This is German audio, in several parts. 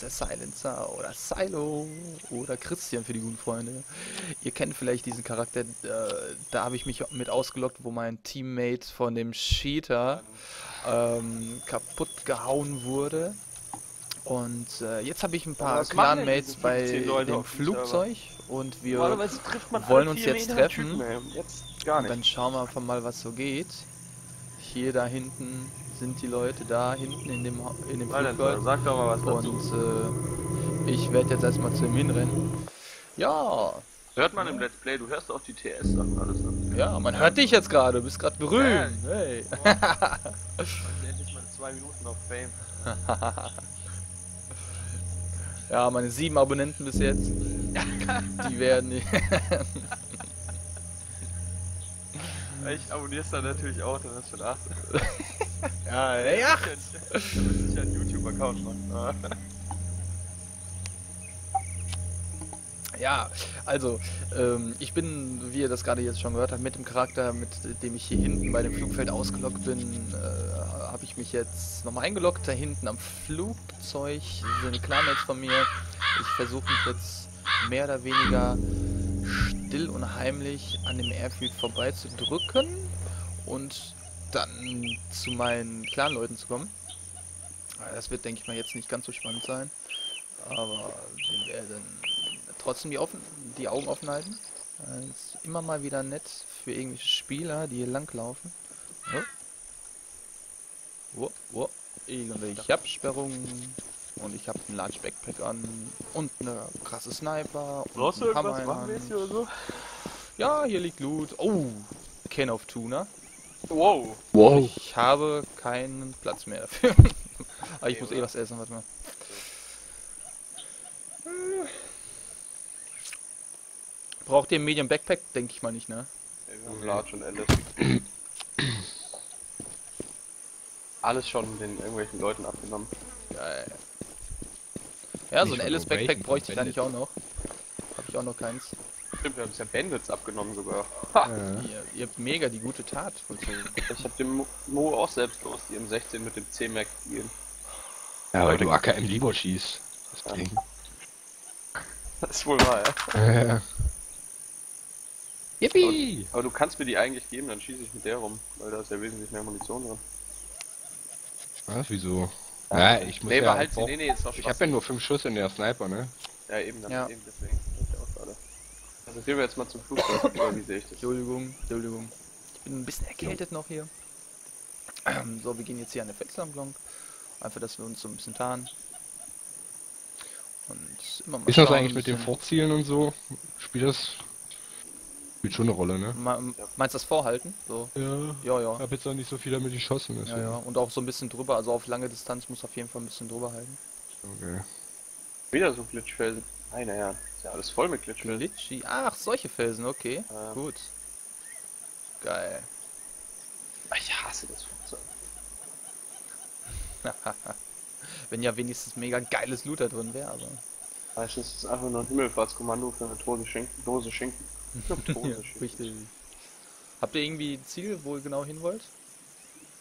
der Silencer oder Silo oder Christian für die guten Freunde. Ihr kennt vielleicht diesen Charakter, äh, da habe ich mich mit ausgelockt, wo mein Teammate von dem Cheater ähm, kaputt gehauen wurde. Und äh, jetzt habe ich ein paar Clanmates bei 15 Leute dem Flugzeug und wir wollen uns jetzt treffen. Jetzt und dann schauen wir einfach mal, was so geht. Hier da hinten sind die Leute da hinten in dem in dem Alter, Flugzeug. sag doch mal was dazu. Und äh, ich werde jetzt erstmal zu ihm hinrennen. Ja, Hört man im Let's Play, du hörst auch die TS-Sachen alles an. ja, man hört dich jetzt gerade, du bist gerade berühmt. Hey. Endlich mal zwei Minuten auf Fame. Ja, meine sieben Abonnenten bis jetzt. Die werden. Ich abonnierst dann natürlich auch, dann hast du schon acht. ja, ja. Da müsste ich ja einen YouTube-Account machen. Ja, also, ähm, ich bin, wie ihr das gerade jetzt schon gehört habt, mit dem Charakter, mit dem ich hier hinten bei dem Flugfeld ausgelockt bin, äh, habe ich mich jetzt nochmal eingeloggt. Da hinten am Flugzeug sind Clanmates von mir. Ich versuche mich jetzt mehr oder weniger still und heimlich an dem Airfield vorbeizudrücken und dann zu meinen Clanleuten zu kommen. Äh, Das wird, denke ich mal, jetzt nicht ganz so spannend sein. Aber wir werden trotzdem die, offen, die Augen offen halten. Äh, ist immer mal wieder nett für irgendwelche Spieler, die hier langlaufen. Oh. Wo, wo, irgendwelche Absperrungen. Und ich habe einen Large Backpack an und eine krasse Sniper und Brauchst du irgendwas waffenmäßig oder so? Ja, hier liegt Loot. Oh, Can of Tuna. Wow. Wow. Ich habe keinen Platz mehr dafür. Aber ich Okay, muss eh oder? was essen, warte mal. Braucht ihr einen Medium Backpack? Denke ich mal nicht, ne? Ey, wir haben Large und Alice. Alles schon den irgendwelchen Leuten abgenommen. Geil. Ja, so ein Alice Backpack bräuchte ich eigentlich auch noch. Habe ich auch noch keins. Stimmt, wir haben es ja Bandits abgenommen sogar. Ja. Ihr, ihr habt mega die gute Tat vollzogen. Ich hab dem Mo- Mo auch selbstlos die M16 mit dem C-Mac gegeben. ja, weil du AKM lieber schießt. Das Ding. Das ist wohl wahr, ja. Ja. Yippie! Aber du kannst mir die eigentlich geben, dann schieße ich mit der rum, weil da ist ja wesentlich mehr Munition drin. Was, wieso? Ja, ich muss Nee, ja behalt sie, nee, nee, ist doch Ich habe ja nur fünf Schuss in der Sniper, ne? Ja, eben, das Ja. eben, deswegen. Also gehen wir jetzt mal zum Flugzeug, oder wie sehe ich das? Entschuldigung, Entschuldigung. Ich bin ein bisschen erkältet noch hier. So, wir gehen jetzt hier an der Felslandung. Einfach, dass wir uns so ein bisschen tarnen. Und immer mal Ist das eigentlich mit dem Vorzielen und so? Spielt das? Spielt schon eine Rolle, ne? Ma- Meinst du das Vorhalten? So. Ja. Ja, ja. Ich habe jetzt noch nicht so viel damit geschossen. Ja, deswegen. ja. Und auch so ein bisschen drüber, also auf lange Distanz muss auf jeden Fall ein bisschen drüber halten. Okay. Wieder so Glitchfelsen. Nein, naja, ist ja alles voll mit Glitchfelsen. Glitchy. Ach, solche Felsen, okay. Ähm, Gut. Geil. Ich hasse das Flugzeug. Wenn ja wenigstens mega geiles Loot da drin wäre, aber. Meistens ist es einfach nur ein Himmelfahrtskommando für eine Dose Schinken. Dose Schinken. Eine Dose Ja, Schinken. richtig. Habt ihr irgendwie ein Ziel, wo ihr genau hin wollt?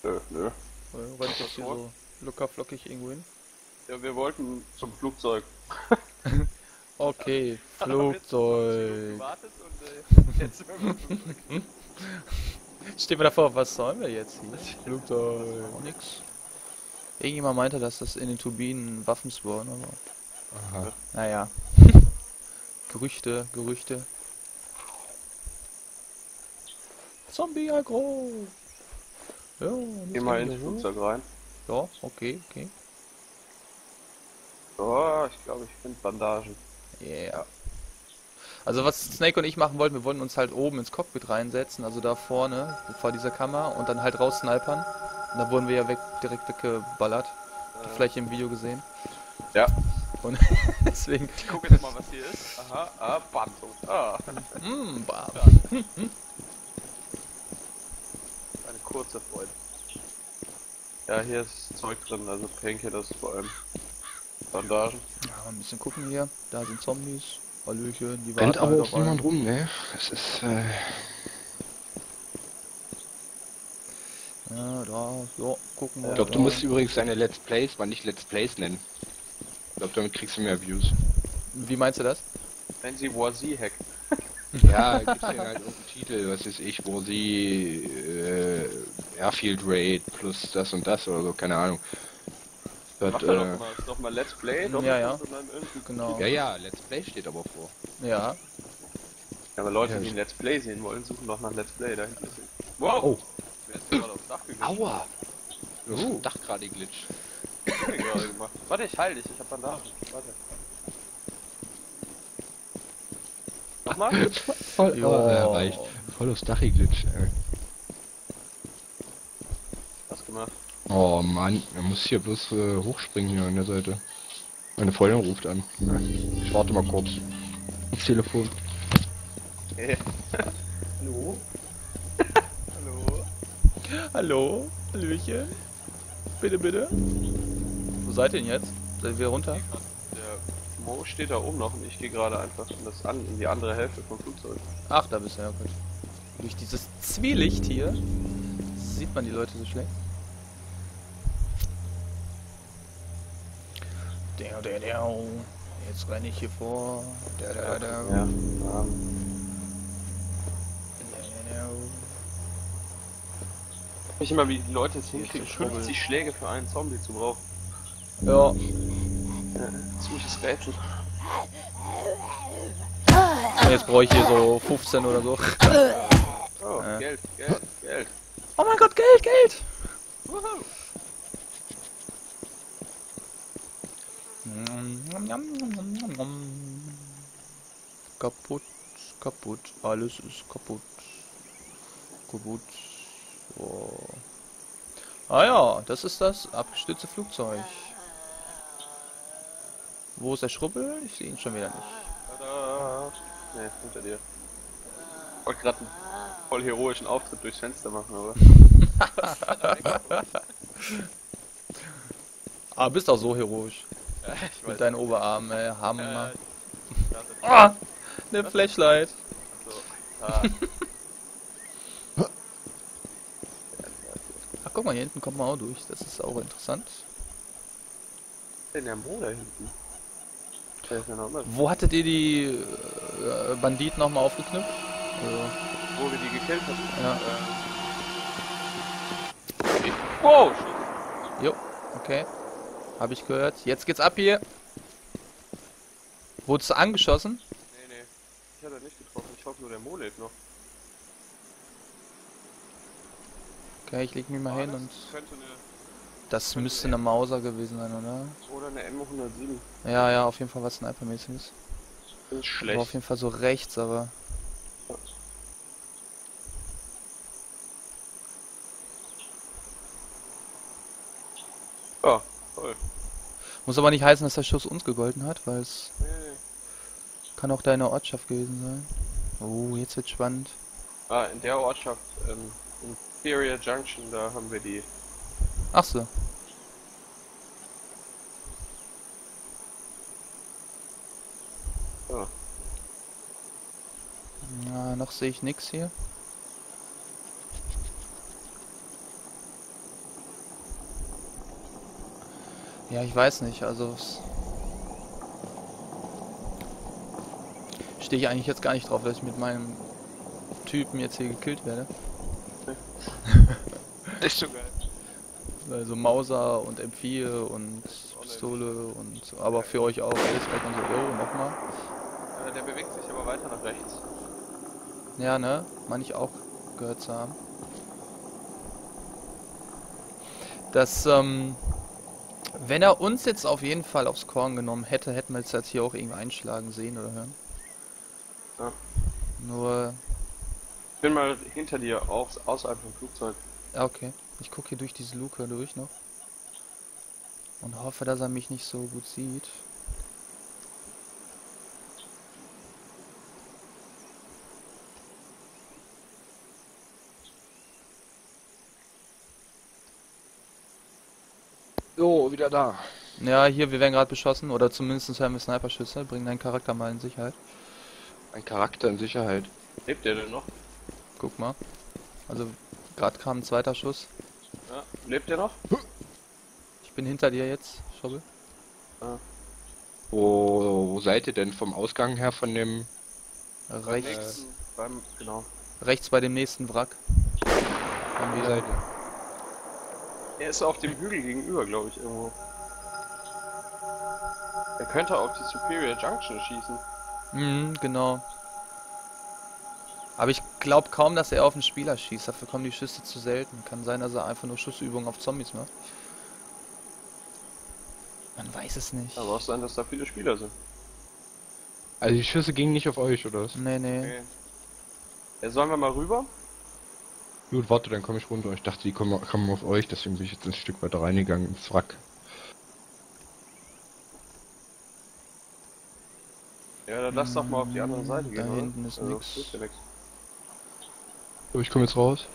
Nö, nö. Oder rennt jetzt hier so locker flockig irgendwo hin? Ja, wir wollten zum Flugzeug. Okay, Flugzeug. Und äh, Flugzeug. Stehen wir davor, was sollen wir jetzt hier? Flugzeug. Auch nix. Irgendjemand meinte, dass das in den Turbinen Waffen spawnen, aber. Aha. Naja. Gerüchte, Gerüchte. Zombie aggro. Ja, Geh mal ins Flugzeug rein. Ja, okay, okay. Oh, ich glaube, ich finde Bandagen. Yeah. Also was Snake und ich machen wollten, wir wollten uns halt oben ins Cockpit reinsetzen, also da vorne, vor dieser Kammer und dann halt raus snipern. Und da wurden wir ja weg, direkt weggeballert. Ihr vielleicht im Video gesehen. Ja. Und deswegen. Ich gucke jetzt mal, was hier ist. Aha, ah, Bantung. Ah, Mm, bam. eine kurze Freude. Ja, hier ist Zeug drin, also Painkillers vor allem. Bandagen. Ja, ein bisschen gucken hier. Da sind Zombies. Hallöchen, die Rennt warten aber auch niemand rum, ne? Es ist, äh, Ja, da, ja, gucken wir. ich glaube, du musst übrigens deine Let's Plays mal nicht Let's Plays nennen. Ich glaube, damit kriegst du mehr Views. Wie meinst du das? Wenn sie Warzy hacken. Ja, gibt's ja halt irgendeinen Titel, was weiß ich, wo sie äh, Airfield Raid plus das und das oder so, keine Ahnung. Das, Macht äh, er doch mal, doch mal Let's Play. doch Ja, mal ja. dann Genau. ja, ja, Let's Play steht aber vor. Ja. Ja, aber Leute, Ja, die ein Let's Play sehen wollen, suchen doch nach Let's Play. Da hinten ist sie. Wow! Oh. Wer ist gerade aufs Dach gegangen? Aua! Du hast Oh. das Dach gerade glitscht. Hab ich gerade gemacht. Warte, ich heil dich. Ich hab Bandagen. Warte. Nochmal? Voll, Jo. oh, erreicht. Voll aufs Dach glitscht. ey. Was gemacht? Oh Mann, er muss hier bloß äh, hochspringen hier an der Seite. Meine Freundin ruft an. Ich warte mal kurz. Das Telefon. Hey. Hallo? Hallo? Hallo? Hallöchen? Bitte, bitte? Wo seid ihr denn jetzt? Seid ihr runter? Der Mo steht da oben noch und ich gehe gerade einfach in, das an, in die andere Hälfte vom Flugzeug. Ach, da bist du ja gut. Durch dieses Zwielicht hier sieht man die Leute so schlecht. Jetzt renne ich hier vor. Der, der, der. Ja. Der, der, der. ich immer, wie die Leute es hinkriegen, Jetzt schrubbeln. 50 Schläge für einen Zombie zu brauchen. Ja. Ja, ziemliches Rätsel. Und jetzt brauche ich hier so 15 oder so. Oh, Ja. Geld, Geld, Geld. Oh mein Gott, Geld, Geld! Wuhu. Kaputt, kaputt, alles ist kaputt. Kaputt. So. Ah ja, das ist das abgestürzte Flugzeug. Wo ist der Schrubbel? Ich sehe ihn schon wieder nicht. Tada. Hinter dir. Ich wollte gerade einen voll heroischen Auftritt durchs Fenster machen, aber. Ah, bist auch so heroisch. ich Mit deinen Oberarmen, ey. Hammer. Äh, Ah, ne Flashlight. Ah, Ach, guck mal, hier hinten kommt man auch durch. Das ist auch interessant. denn der da hinten? Der ist ja noch immer. Wo hattet ihr die äh, Banditen nochmal aufgeknüpft? Also, Wo wir die gekillt haben. ja. Ähm. Wow! Jo, okay. Habe ich gehört. Jetzt geht's ab hier. Wurdest du angeschossen? Nee, nee. Ich hatte nicht nur, der Mo lebt noch. Okay, ich leg mich mal Ah, hin das und eine. das müsste eine Mauser gewesen sein, oder? Oder eine M107. Ja, ja, auf jeden Fall was Sniper-mäßiges. Ist schlecht. auf jeden Fall so rechts, aber Ja, toll. muss aber nicht heißen, dass der Schuss uns gegolten hat, weil es Nee, nee. kann auch deine Ortschaft gewesen sein. Oh, jetzt wird spannend. Ah, in der Ortschaft, ähm, Imperial Junction, da haben wir die. Ach so. Ja. Na, noch sehe ich nichts hier. Ja, ich weiß nicht, also stehe ich eigentlich jetzt gar nicht drauf, dass ich mit meinem Typen jetzt hier gekillt werde. Nicht so geil. Also Mauser und M4 und Pistole und aber für euch auch Airstrike und so. Oh, nochmal. Äh, der bewegt sich aber weiter nach rechts. Ja, ne? Meine ich auch gehört zu haben. Dass, ähm, wenn er uns jetzt auf jeden Fall aufs Korn genommen hätte, hätten wir jetzt hier auch irgendwie einschlagen sehen oder hören. Ja. Nur, Ich bin mal hinter dir aus, außerhalb vom Flugzeug. ja, okay. Ich gucke hier durch diese Luke durch noch. Und hoffe, dass er mich nicht so gut sieht. So, wieder da. Ja, hier, wir werden gerade beschossen. Oder zumindest hören wir Sniperschüsse. Bringen deinen Charakter mal in Sicherheit. Ein Charakter in Sicherheit. Lebt der denn noch? Guck mal. Also, gerade kam ein zweiter Schuss. Ja. Lebt der noch? Ich bin hinter dir jetzt, Schobbe. Wo, wo seid ihr denn vom Ausgang her von dem... Rechts, nächsten, beim, genau. rechts bei dem nächsten Wrack. Wieder. seid ihr? Er ist auf dem Hügel gegenüber, glaube ich, irgendwo. Er könnte auf die Superior Junction schießen. Mhm, genau. Aber ich glaube kaum, dass er auf den Spieler schießt. Dafür kommen die Schüsse zu selten. Kann sein, dass er einfach nur Schussübungen auf Zombies macht. Man weiß es nicht. Aber auch sein, dass da viele Spieler sind. Also die Schüsse gingen nicht auf euch, oder was? Nee, nee. Okay. Ja, sollen wir mal rüber? Gut, warte, dann komme ich runter. Ich dachte, die kommen, kommen auf euch, deswegen bin ich jetzt ein Stück weiter reingegangen ins Wrack. Dann lass doch mal auf die andere Seite Da gehen, oder? hinten ist Also, nix. Ist ja. So, ich komme jetzt raus.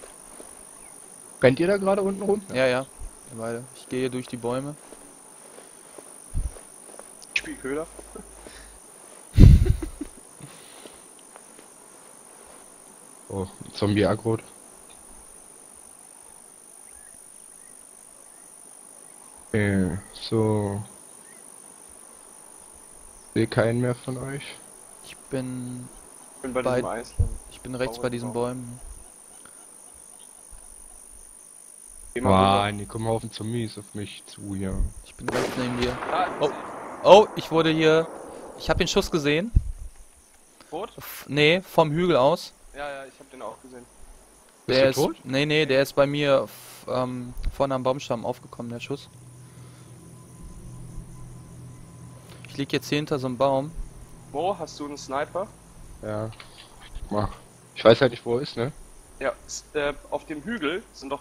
Rennt ihr da gerade unten rum? Ja, ja. Wir beide. Ich gehe durch die Bäume. Ich spiel Köder. Oh, Zombie aggro. Okay, so. Sehe keinen mehr von euch. Ich bin. Ich bin bei, Bei- diesem Eisland. Ich bin rechts bei diesen Bäumen. Geh mal rüber. Mann, die kommen Haufen Zombies auf mich zu hier. Ich bin rechts neben dir. Oh. Oh, ich wurde hier. Ich habe den Schuss gesehen. Rot? Nee, vom Hügel aus. Ja, ja, ich hab den auch gesehen. Der ist. tot? Nee, nee, der ist bei mir ähm, vorne am Baumstamm aufgekommen, der Schuss. Ich lieg jetzt hier hinter so einem Baum. Mo, hast du einen Sniper? Ja. Mach. Ich weiß halt nicht, wo er ist, ne? Ja, äh, auf dem Hügel sind doch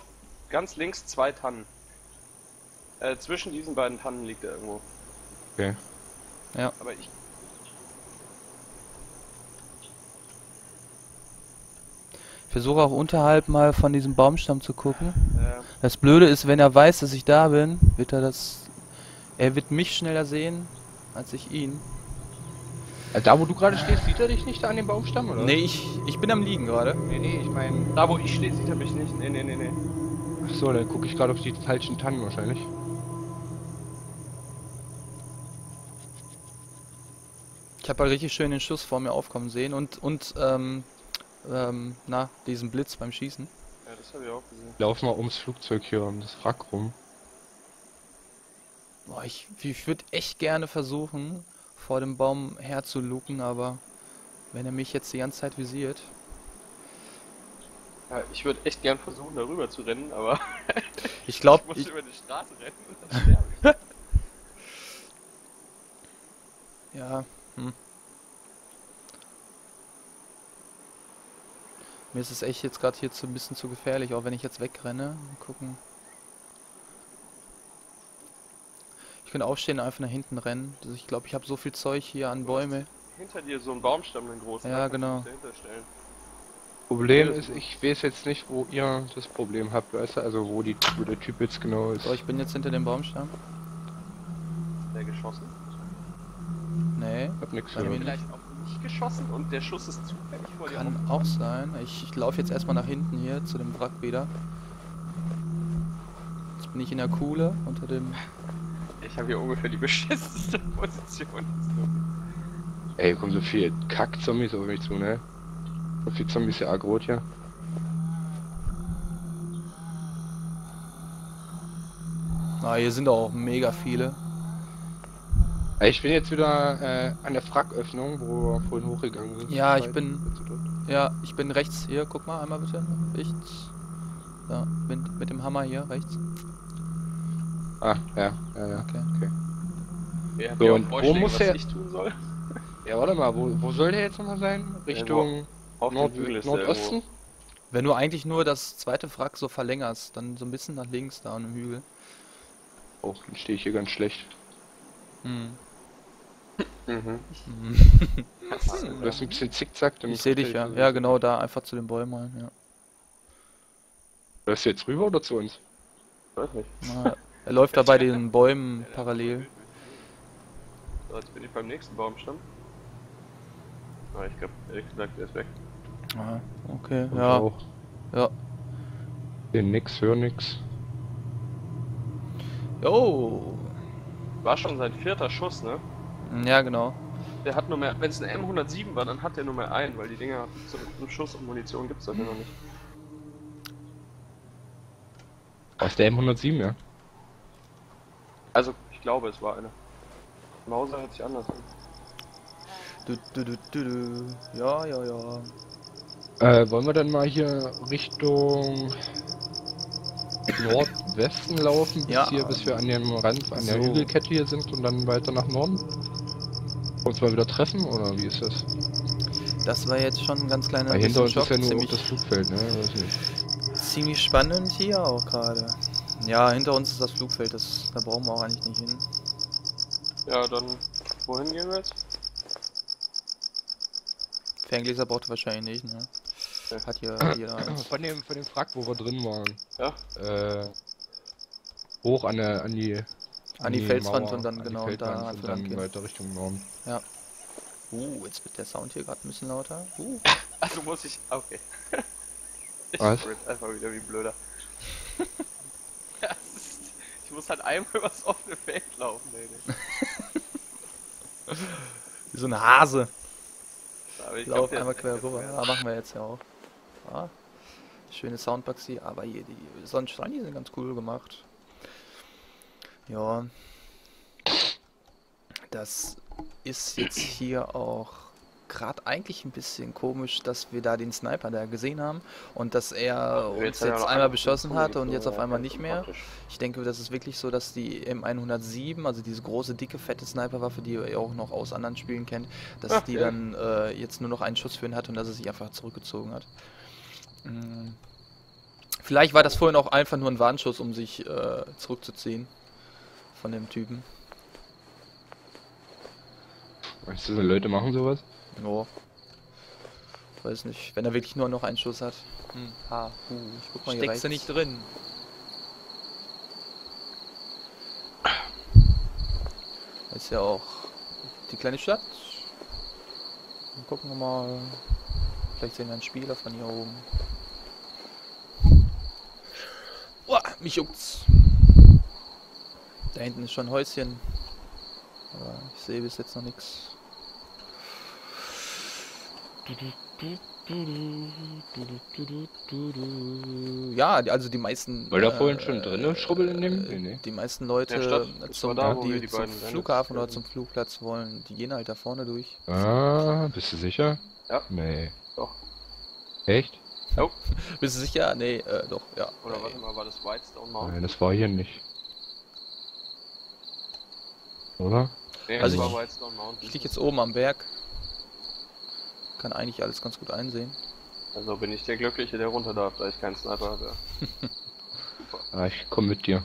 ganz links zwei Tannen. Äh, zwischen diesen beiden Tannen liegt er irgendwo. Okay. Ja. Aber ich. Ich versuche auch unterhalb mal von diesem Baumstamm zu gucken. Äh, Das Blöde ist, wenn er weiß, dass ich da bin, wird er das. Er wird mich schneller sehen, als ich ihn. Also da, wo du gerade stehst, sieht er dich nicht da an dem Baumstamm, oder? Nee, ich, ich bin am Liegen gerade. Nee, nee, ich meine. da wo ich stehe, sieht er mich nicht. Nee, nee, nee, nee. Ach so, dann gucke ich gerade auf die falschen Tannen wahrscheinlich. Ich habe halt richtig schön den Schuss vor mir aufkommen sehen und, und ähm, ähm, na, diesen Blitz beim Schießen. Ja, das habe ich auch gesehen. Lauf mal ums Flugzeug hier, um das Wrack rum. Boah, ich, ich würde echt gerne versuchen, vor dem Baum herzuluken, aber wenn er mich jetzt die ganze Zeit visiert. Ja, ich würde echt gern versuchen, darüber zu rennen, aber Ich glaube, ich muss ich, über die Straße rennen und dann ja, hm. Mir ist es echt jetzt gerade hier zu, ein bisschen zu gefährlich, auch wenn ich jetzt wegrenne. Mal gucken. Ich könnte aufstehen und einfach nach hinten rennen. Also ich glaube, ich habe so viel Zeug hier an Bäume. Hinter dir so ein Baumstamm, einen großen. Ja, genau. Problem ist, ich weiß jetzt nicht, wo ihr das Problem habt, weißt du? Also wo, die, wo der Typ jetzt genau ist. So, ich bin jetzt hinter dem Baumstamm. Der geschossen. Nee, hab nix gehört. Vielleicht auf mich geschossen und der Schuss ist zufällig vor dir kann auch sein. Ich, ich laufe jetzt erstmal nach hinten hier zu dem Wrack wieder. Jetzt bin ich in der Kuhle unter dem. Ich habe hier ungefähr die beschissenste Position. Ey, hier kommen so viele Kack-Zombies auf mich zu, ne? So viele Zombies hier aggro hier. Ah, hier sind auch mega viele. Ey, Ich bin jetzt wieder äh, an der Fracköffnung, wo wir vorhin hochgegangen sind. Ja, ich bin-? Ja, ich bin rechts hier. Guck mal einmal bitte. Rechts. Ja, mit, mit dem Hammer hier rechts. Ah, ja, ja, ja. Okay. So, ja auch und wo muss was der- ich tun soll? Ja, warte mal, wo, wo soll der jetzt nochmal sein? Richtung Auf Nord Nordosten? irgendwo. Wenn du eigentlich nur das zweite Wrack so verlängerst, dann so ein bisschen nach links da an dem Hügel. Oh, dann stehe ich hier ganz schlecht. Hm. Mhm. Mhm. Du hast ein bisschen zickzack. dann Ich sehe dich ja. so- Ja, genau da einfach zu den Bäumen rein. Ja. Läufst du jetzt rüber oder zu uns? Weiß nicht. Na, er läuft da bei den Bäumen parallel. So, jetzt bin ich beim nächsten Baumstamm. Ah, ich glaube, ehrlich gesagt, der ist weg. Ah, okay, Und ja. Auch. Ja. Seh nix, hör nix. Jo. War schon sein vierter Schuss, ne? Ja, genau. Der hat nur mehr, wenn es eine M107 war, dann hat der nur mehr einen, weil die Dinger zum, zum Schuss und Munition gibt es dafür noch nicht. Aus der M107, ja. Also, ich glaube, es war eine. Mauser hört sich anders an. Du, du, du, du, du. Ja, ja, ja. Äh, wollen wir dann mal hier Richtung Nordwesten laufen, bis Ja. hier, bis wir an dem Rand, an der So. Hügelkette hier sind und dann weiter nach Norden? Uns mal wieder treffen, oder wie ist das? Das war jetzt schon ein ganz kleiner Weil hinter uns ist ja nur ziemlich, das Flugfeld, ne? Weiß nicht. ziemlich spannend hier auch gerade. Ja, hinter uns ist das Flugfeld, das, da brauchen wir auch eigentlich nicht hin. Ja, dann, wohin gehen wir jetzt? Ferngläser braucht ihr wahrscheinlich nicht, ne? Ja. Hat hier jeder eins. Von dem, von dem Wrack, wo wir drin waren. Ja? Äh, hoch an, der, an die An die Felswand Mauer, und dann an die genau da Feldwand und dann gehen. weiter Richtung Norden. Uh, jetzt wird der Sound hier gerade ein bisschen lauter. Uh. Also muss ich. Okay. ich Was? einfach wieder wie blöder. Ja, es ist, ich muss halt einmal übers offene Feld laufen, ey. Wie so ein Hase. Aber ich Lauf glaub, einmal quer rüber. Ja, machen wir jetzt ja auch. Ja. Schöne Soundbugs hier, aber hier die Sonnenstrahlen, die sind ganz cool gemacht. Ja. Das ist jetzt hier auch gerade eigentlich ein bisschen komisch, dass wir da den Sniper da gesehen haben und dass er Ja, uns hat jetzt einmal beschossen hatte und jetzt auf einmal nicht mehr. Ich denke, das ist wirklich so, dass die M107, also diese große, dicke, fette Sniperwaffe, die ihr auch noch aus anderen Spielen kennt, dass Ach, die ja. dann äh, jetzt nur noch einen Schuss für ihn hat und dass er sich einfach zurückgezogen hat. Mm. Vielleicht war das vorhin auch einfach nur ein Warnschuss, um sich äh, zurückzuziehen von dem Typen. Weißt du, Leute machen sowas? No. Weiß nicht, wenn er wirklich nur noch einen Schuss hat. Hm. Ha, hu, ich guck mal hier Steckst du rechts. nicht drin? Das ist ja auch die kleine Stadt. Dann gucken wir mal. Vielleicht sehen wir einen Spieler von hier oben. Uah, mich juckt's. Da hinten ist schon ein Häuschen. Aber ich sehe bis jetzt noch nichts. Ja, also die meisten. War da vorhin schon drinne, Schrubbel in dem? äh, Nee, nee. Die meisten Leute, äh, zum, da, die die zum Flughafen oder zum Flugplatz wollen, die gehen halt da vorne durch. Ah, bist du sicher? Ja. Nee. Doch. Echt? Bist du sicher? Nee, äh, doch, ja. Oder Äh, warte mal, war das Whitestone Mountain? Nein, das war hier nicht. Oder? Nee, Also das ich- war Whitestone Mountain. Ich liege jetzt oben am Berg. Kann eigentlich alles ganz gut einsehen. Also bin ich der Glückliche, der runter darf, da ich keinen Sniper habe. Ah, ich komm mit dir.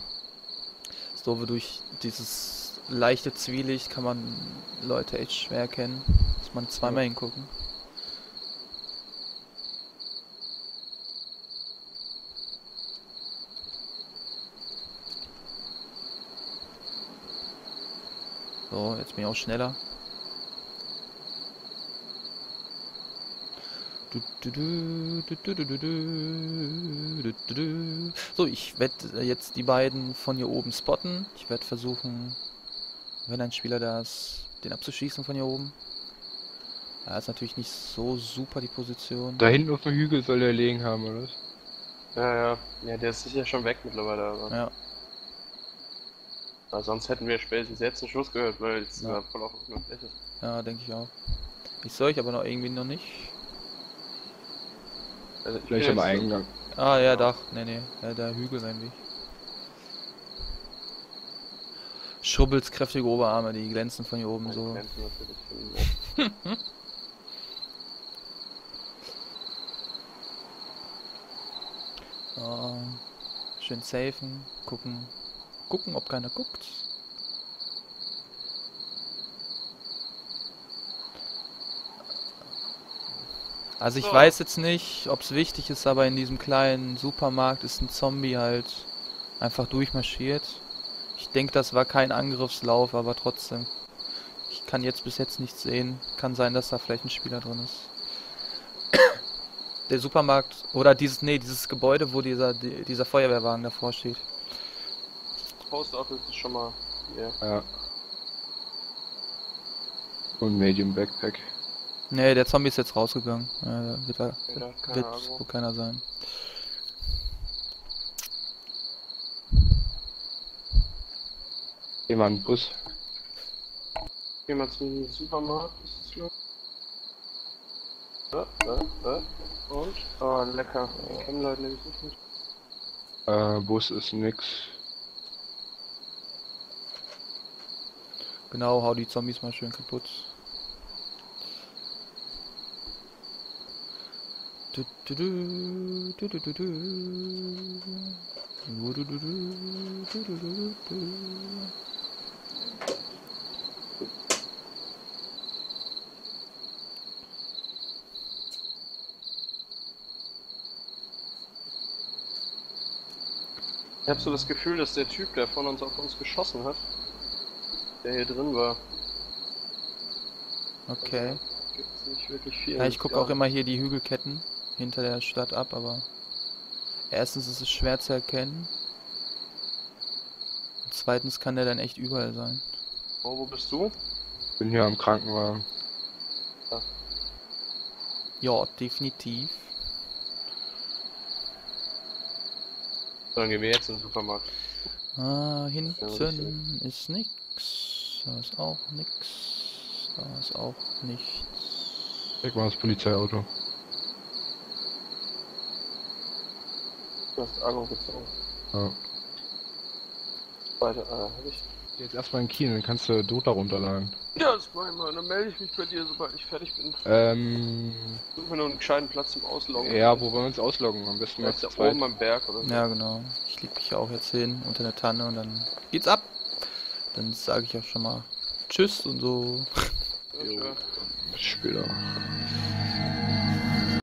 Das doofe durch dieses leichte Zwielicht kann man Leute echt schwer erkennen. Muss man zweimal hingucken. So, jetzt bin ich auch schneller. So, ich werde jetzt die beiden von hier oben spotten. Ich werde versuchen, wenn ein Spieler da ist, den abzuschießen von hier oben. Ja, ist natürlich nicht so super die Position. Da hinten auf dem Hügel soll er liegen haben, oder was? Ja, ja. Ja, der ist sicher schon weg mittlerweile, aber. Ja, aber sonst hätten wir spätestens jetzt einen Schuss gehört, weil jetzt Ja. voll auf offener Fläche. ja, denke ich auch. Ich soll ich aber noch irgendwie noch nicht. Also bin am Eingang. Ah, ja, doch. Nee, nee. Ja, der Hügel sein Weg. Schrubbels kräftige Oberarme, die glänzen von hier oben so. Ja. So, schön safen, gucken, gucken, ob keiner guckt. Also ich So. weiß jetzt nicht, ob es wichtig ist, aber in diesem kleinen Supermarkt ist ein Zombie halt einfach durchmarschiert. Ich denke, das war kein Angriffslauf, aber trotzdem. Ich kann jetzt bis jetzt nichts sehen. Kann sein, dass da vielleicht ein Spieler drin ist. Der Supermarkt oder dieses, nee, dieses Gebäude, wo dieser, die, dieser Feuerwehrwagen davor steht. Post Office ist schon mal. Ja. Ja. Und Medium Backpack. Nee, der Zombie ist jetzt rausgegangen. Ja, da wird, er, Ja, keiner wird wohl keiner sein. Jemand Bus. Wir zum Supermarkt. Ist es? Äh, äh, äh. Und? Oh, lecker. Chemleute nehme ich nicht mit. Äh, Bus ist nix. Genau, hau die Zombies mal schön kaputt. Du, du, du, du, du, du, du. Du, du, du, du, du, du, du, du. Ich habe so das Gefühl, dass der Typ, der von uns auf uns geschossen hat, der hier drin war, Okay. gibt's nicht wirklich viel. Ja, ich gucke auch immer hier die Hügelketten hinter der Stadt ab, aber erstens ist es schwer zu erkennen. Und zweitens kann der dann echt überall sein. Oh, wo bist du? Bin hier am Krankenwagen. Ja, definitiv. So, dann gehen wir jetzt in den Supermarkt. Ah, Ja, hinten ist nix. Da ist auch nix. Da ist auch nichts. Check mal das Polizeiauto. Du hast Agro gezogen. Ja. Weiter, ah, hab ich. Jetzt erstmal in Kiel, dann kannst du Dota runterladen. Ja, das mach ich mal. Dann melde ich mich bei dir, sobald ich fertig bin. Ähm, Suchen wir nur einen gescheiten Platz zum Ausloggen. ja, wo wollen wir uns ausloggen? Am besten zu da zweit. oben am Berg oder so. Ja, genau. Ich leg mich auch jetzt hin unter der Tanne und dann geht's ab. Dann sage ich auch schon mal Tschüss und so. Ja, Bis später.